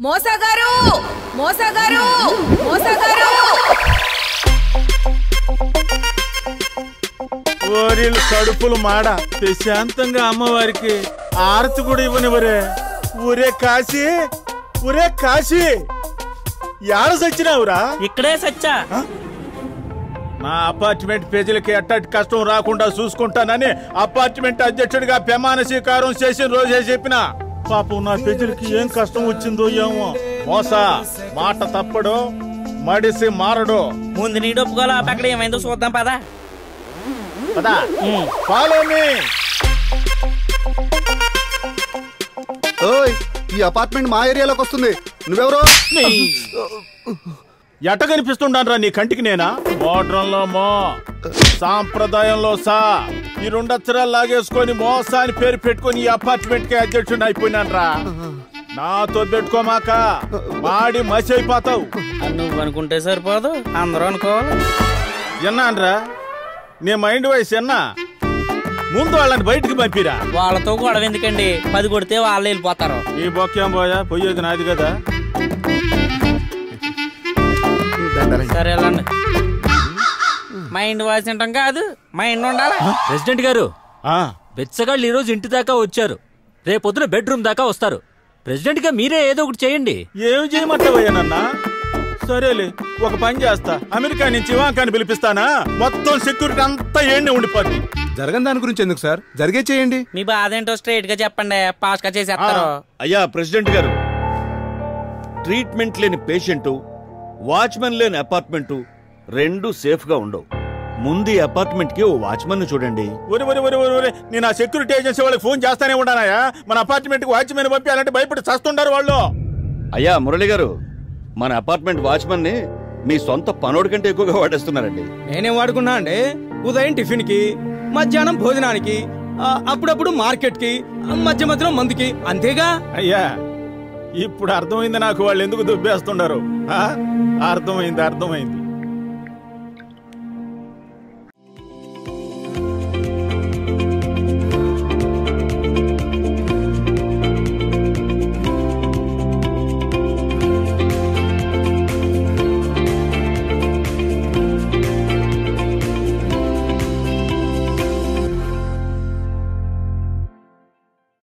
మోసగారు! మోసగారు! మోసగారు! ఓరిలు కడుపులు మాడ. ప్రశాంతంగా అమ్మవారికి ఆరతి కూడా ఇవ్వనివరే ఊరే కాశీ ఊరే కాశీ. యాడ సచ్చినావురా? ఇక్కడే సచ్చా. నా అపార్ట్మెంట్ పేజీలకి ఎట్టటి కష్టం రాకుండా చూసుకుంటానని అపార్ట్మెంట్ అధ్యక్షుడిగా ప్రమాణ స్వీకారం చేసిన రోజే చెప్పిన. పాపం నా పేజీలకి ఏం కష్టం వచ్చిందో ఏమో. మోస మాట తప్పడు మడిసి మారడు. ముందు నీ డొప్పుకోలా అక్కడ ఏమైందో చూద్దాం పదా. పదా. ఫాలో మీ ఓయ్ ఈ అపార్ట్మెంట్ మా ఏరియాలోకి వస్తుంది. నువ్వెవరో? ఎట కనిపిస్తుండరా నీ కంటికి నేనా? మోడ్రంలో మో. సాంప్రదాయంలో సా. ఈ రెండచ్చరాలు లాగేసుకొని మోసా అని పేరు పెట్టుకొని ఈ అపార్ట్మెంట్కి అధ్యక్షుడిని అయిపోయినాను రా నాతో పెట్టుకోమాక మాడి మసి అయిపోతావు నువ్వు అనుకుంటే సరిపోదు అందరూ అనుకోవాలి. ఎన్నాన్రా నీ మైండ్ వయసు ఎన్నా? ముందు వాళ్ళని బయటికి పంపిరా. వాళ్ళతో గొడవ ఎందుకండి? పది కొడితే వాళ్ళు వెళ్ళిపోతారు. ఈ బొక్కేం పోయా? పోయేది నాది కదా. మైండ్ వాయిస్ వింటాం కాదు మైండ్ ఉండాలి? ప్రెసిడెంట్ గారు ఆ, బెచ్చగాళ్ళు ఈరోజు ఇంటి దాకా వచ్చారు. రేపొద్దున బెడ్రూమ్ దాకా వస్తారు. ప్రెసిడెంట్గా మీరే ఏదో ఒకటి చేయండి. ఏం చేయమంటావయ్యానన్నా సరేలే ఒక పని చేస్తా. అమెరికా నుంచి ఇవాంకాని పిలిపిస్తానా? మొత్తం సెక్యూరిటీ అంతా ఏండి ఉండిపోద్ది. జరగని దాని గురించి ఎందుకు సార్? జరిగే చేయండి. మీ బాధ ఏంటో స్ట్రైట్గా చెప్పండి పాస్గా చేసేస్తారు అయ్యా ప్రెసిడెంట్ గారు. ట్రీట్మెంట్ లేని పేషెంట్ వాచ్మెన్ లేని అపార్ట్మెంటు రెండు సేఫ్గా ఉండవు. ముందు అపార్ట్మెంట్కి ఓ వాచ్మెన్ చూడండి. ఒరి ఒరి ఒరి ఒరి ఒరి నేను ఆ సెక్యూరిటీ ఏజెన్సీ వాళ్ళకి ఫోన్ చేస్తానే ఉన్నానయ్యా మన అపార్ట్మెంట్కి వాచ్మెన్ పంపించాలంటే భయపడి చస్తుండారు వాళ్ళు. అయ్యా మురళి గారు మన అపార్ట్మెంట్ వాచ్మెన్ని మీ సొంత పనోడి కంటే ఎక్కువగా వాడేస్తున్నారండి. నేనేం వాడుకున్నా అండి? ఉదయం టిఫిన్కి మధ్యాహ్నం భోజనానికి అప్పుడప్పుడు మార్కెట్కి మధ్య మధ్యలో మందుకి అంతేగా? అయ్యా ఇప్పుడు అర్థమైంది నాకు వాళ్ళు ఎందుకు దుబ్బేస్తున్నారు? అర్థమైంది అర్థమైంది.